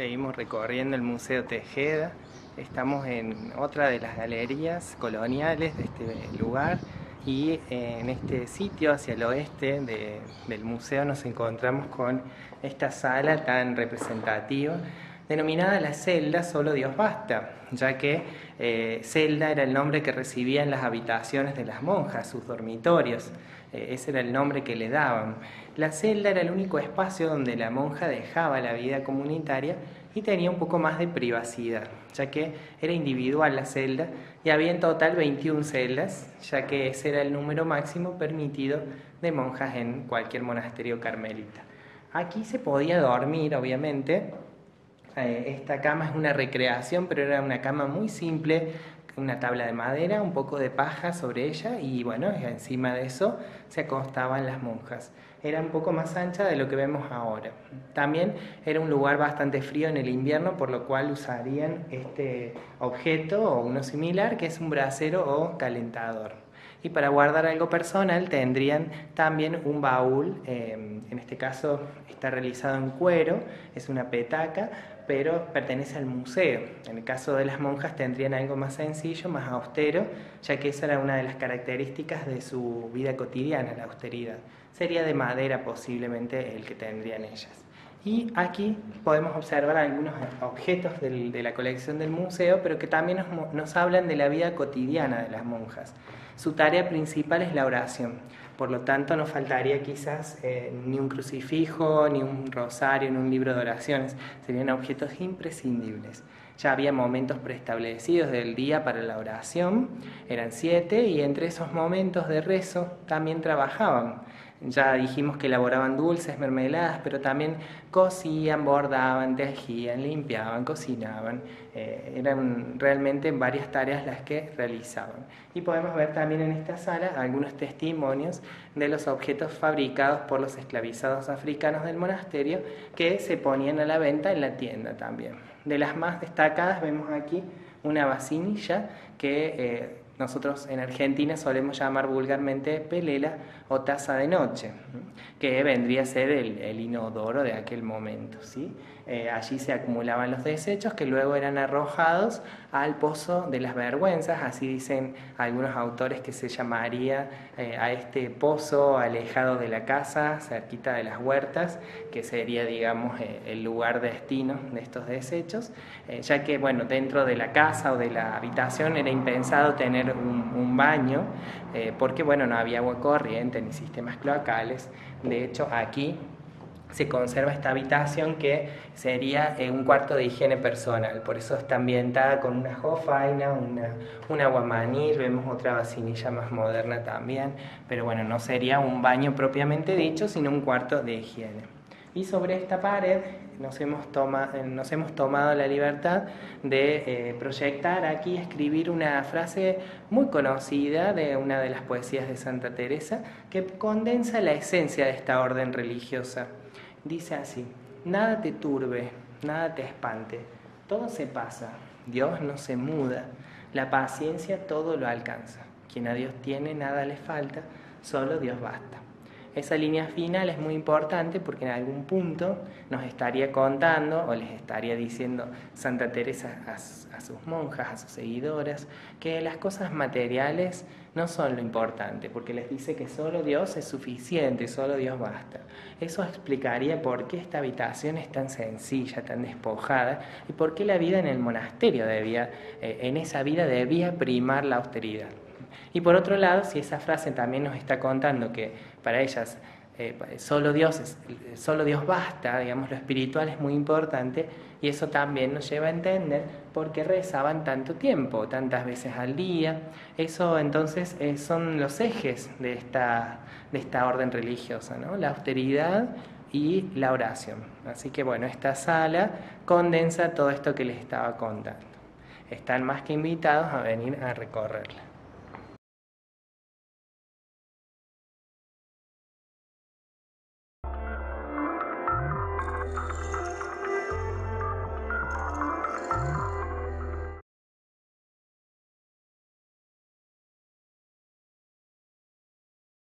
Seguimos recorriendo el Museo Tejeda. Estamos en otra de las galerías coloniales de este lugar y en este sitio hacia el oeste del museo nos encontramos con esta sala tan representativa denominada la celda Solo Dios Basta, ya que eh, celda era el nombre que recibían las habitaciones de las monjas, sus dormitorios, eh, ese era el nombre que le daban. La celda era el único espacio donde la monja dejaba la vida comunitaria y tenía un poco más de privacidad, ya que era individual la celda y había en total 21 celdas, ya que ese era el número máximo permitido de monjas en cualquier monasterio carmelita. Aquí se podía dormir, obviamente, eh, esta cama es una recreación, pero era una cama muy simple, una tabla de madera, un poco de paja sobre ella y bueno, encima de eso se acostaban las monjas. Era un poco más ancha de lo que vemos ahora. También era un lugar bastante frío en el invierno, por lo cual usarían este objeto o uno similar, que es un brasero o calentador. Y para guardar algo personal tendrían también un baúl, eh, en este caso está realizado en cuero, es una petaca, pero pertenece al museo. En el caso de las monjas tendrían algo más sencillo, más austero, ya que esa era una de las características de su vida cotidiana, la austeridad. Sería de madera posiblemente el que tendrían ellas. Y aquí podemos observar algunos objetos de la colección del museo, pero que también nos, hablan de la vida cotidiana de las monjas. Su tarea principal es la oración. Por lo tanto, no faltaría quizás eh, ni un crucifijo, ni un rosario, ni un libro de oraciones. Serían objetos imprescindibles. Ya había momentos preestablecidos del día para la oración, eran siete, y entre esos momentos de rezo también trabajaban. Ya dijimos que elaboraban dulces, mermeladas, pero también cosían, bordaban, tejían, limpiaban, cocinaban. Eh, eran realmente varias tareas las que realizaban. Y podemos ver también en esta sala algunos testimonios de los objetos fabricados por los esclavizados africanos del monasterio que se ponían a la venta en la tienda también. De las más destacadas vemos aquí una vasinilla que eh, nosotros en Argentina solemos llamar vulgarmente pelela o taza de noche, que vendría a ser el, inodoro de aquel momento. ¿sí? Eh, allí se acumulaban los desechos que luego eran arrojados al pozo de las vergüenzas, así dicen algunos autores que se llamaría eh, a este pozo alejado de la casa, cerquita de las huertas, que sería, digamos, eh, el lugar destino de estos desechos, ya que, bueno, dentro de la casa o de la habitación era impensado tener un, baño, eh, porque bueno, no había agua corriente ni sistemas cloacales. De hecho, aquí se conserva esta habitación que sería eh, un cuarto de higiene personal, por eso está ambientada con una jofaina, una, un aguamanil, vemos otra vacinilla más moderna también, pero bueno, no sería un baño propiamente dicho, sino un cuarto de higiene. Y sobre esta pared nos hemos, eh, tomado la libertad de eh, proyectar aquí, escribir una frase muy conocida de una de las poesías de Santa Teresa que condensa la esencia de esta orden religiosa. Dice así, nada te turbe, nada te espante, todo se pasa, Dios no se muda, la paciencia todo lo alcanza, quien a Dios tiene nada le falta, solo Dios basta. Esa línea final es muy importante porque en algún punto nos estaría contando o les estaría diciendo Santa Teresa a, sus monjas, a sus seguidoras, que las cosas materiales no son lo importante, porque les dice que solo Dios es suficiente, solo Dios basta. Eso explicaría por qué esta habitación es tan sencilla, tan despojada, y por qué la vida en el monasterio debía, eh, en esa vida debía primar la austeridad. Y por otro lado, si esa frase también nos está contando que para ellas eh, solo, Dios es, solo Dios basta, digamos, lo espiritual es muy importante, y eso también nos lleva a entender por qué rezaban tanto tiempo, tantas veces al día. Eso entonces eh, son los ejes de esta, de esta orden religiosa, ¿no? la austeridad y la oración. Así que bueno, esta sala condensa todo esto que les estaba contando. Están más que invitados a venir a recorrerla.